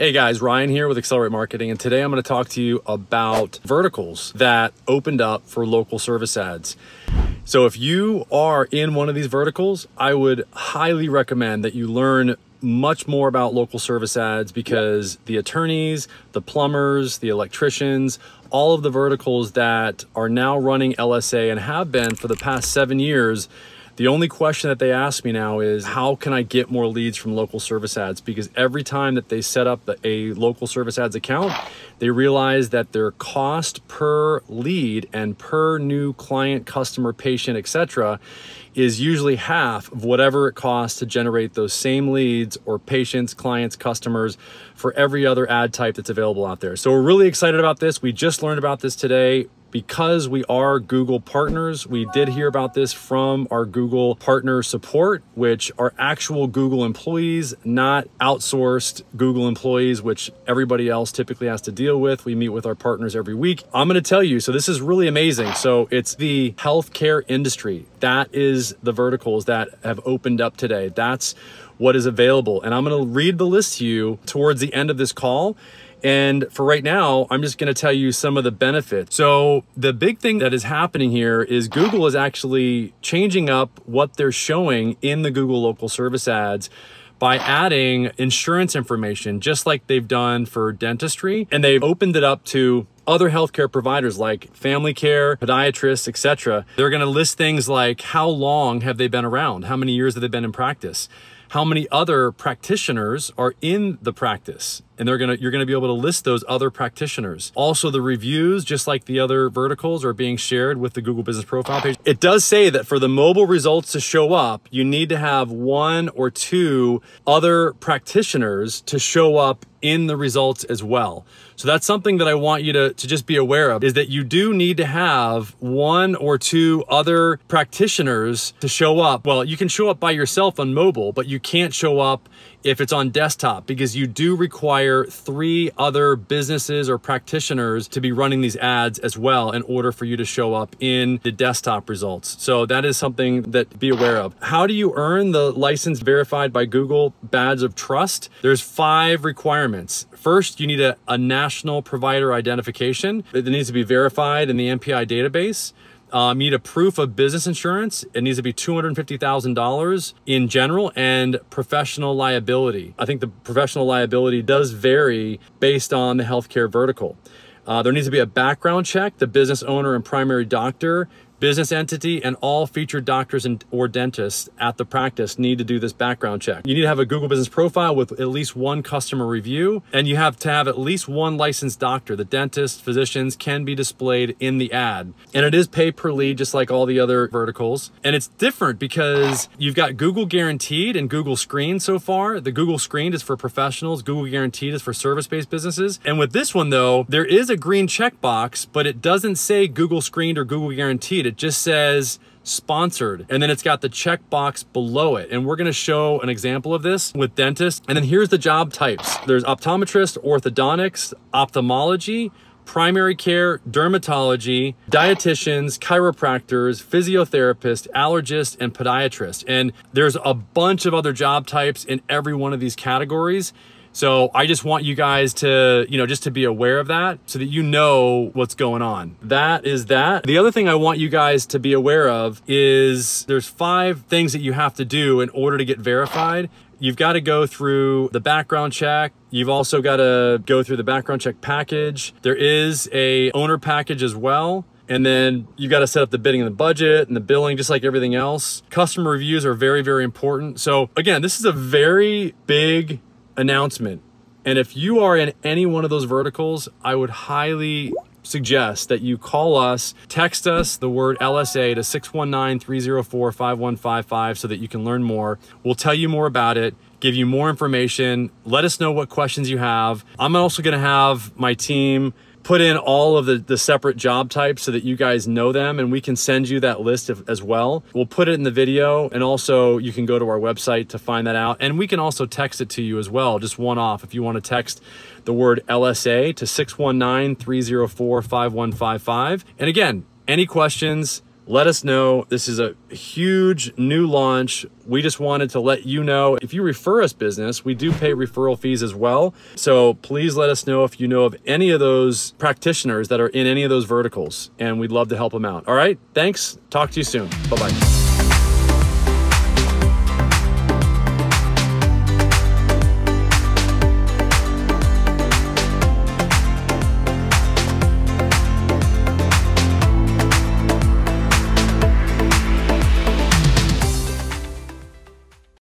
Hey guys, Ryan here with Accelerate Marketing, and today I'm going to talk to you about verticals that opened up for local service ads. So, if you are in one of these verticals, I would highly recommend that you learn much more about local service ads because the attorneys, the plumbers, the electricians, all of the verticals that are now running LSA and have been for the past seven years the only question that they ask me now is how can I get more leads from local service ads? Because every time that they set up a local service ads account, they realize that their cost per lead and per new client, customer, patient, etc is usually half of whatever it costs to generate those same leads or patients, clients, customers for every other ad type that's available out there. So we're really excited about this. We just learned about this today because we are Google partners, we did hear about this from our Google partner support, which are actual Google employees, not outsourced Google employees, which everybody else typically has to deal with. We meet with our partners every week. I'm going to tell you, so this is really amazing. So it's the healthcare industry. That is the verticals that have opened up today. That's what is available. And I'm going to read the list to you towards the end of this call. And for right now, I'm just to tell you some of the benefits. So the big thing that is happening here is Google is actually changing up what they're showing in the Google local service ads by adding insurance information, just like they've done for dentistry. And they've opened it up to other healthcare providers like family care, podiatrists, etc. They're to list things like how long have they been around? How many years have they been in practice? How many other practitioners are in the practice? and they're gonna you're gonna be able to list those other practitioners. Also, the reviews, just like the other verticals, are being shared with the Google Business Profile page. It does say that for the mobile results to show up, you need to have one or two other practitioners to show up in the results as well. So that's something that I want you to, to just be aware of is that you do need to have one or two other practitioners to show up. Well, you can show up by yourself on mobile, but you can't show up if it's on desktop because you do require three other businesses or practitioners to be running these ads as well in order for you to show up in the desktop results. So that is something that be aware of. How do you earn the license verified by Google badge of trust? There's five requirements. First, you need a, a national provider identification. that needs to be verified in the NPI database. Um, you need a proof of business insurance. It needs to be $250,000 in general and professional liability. I think the professional liability does vary based on the healthcare vertical. Uh, there needs to be a background check. The business owner and primary doctor business entity and all featured doctors and or dentists at the practice need to do this background check. You need to have a Google business profile with at least one customer review and you have to have at least one licensed doctor. The dentist, physicians can be displayed in the ad. And it is pay per lead just like all the other verticals. And it's different because you've got Google guaranteed and Google screened so far. The Google screened is for professionals, Google guaranteed is for service-based businesses. And with this one though, there is a green checkbox, but it doesn't say Google screened or Google guaranteed. It just says sponsored and then it's got the checkbox below it and we're going to show an example of this with dentists and then here's the job types there's optometrist orthodontics ophthalmology primary care, dermatology, dietitians, chiropractors, physiotherapists, allergists, and podiatrists. And there's a bunch of other job types in every one of these categories. So I just want you guys to, you know, just to be aware of that so that you know what's going on. That is that. The other thing I want you guys to be aware of is there's five things that you have to do in order to get verified. You've got to go through the background check. You've also got to go through the background check package. There is a owner package as well. And then you've got to set up the bidding and the budget and the billing, just like everything else. Customer reviews are very, very important. So again, this is a very big announcement. And if you are in any one of those verticals, I would highly suggest that you call us, text us the word LSA to 619-304-5155 so that you can learn more. We'll tell you more about it, give you more information, let us know what questions you have. I'm also gonna have my team put in all of the, the separate job types so that you guys know them and we can send you that list of, as well. We'll put it in the video and also you can go to our website to find that out. And we can also text it to you as well, just one off. If you want to text the word LSA to 619-304-5155. And again, any questions, let us know. This is a huge new launch. We just wanted to let you know if you refer us business, we do pay referral fees as well. So please let us know if you know of any of those practitioners that are in any of those verticals, and we'd love to help them out. All right, thanks. Talk to you soon. Bye bye.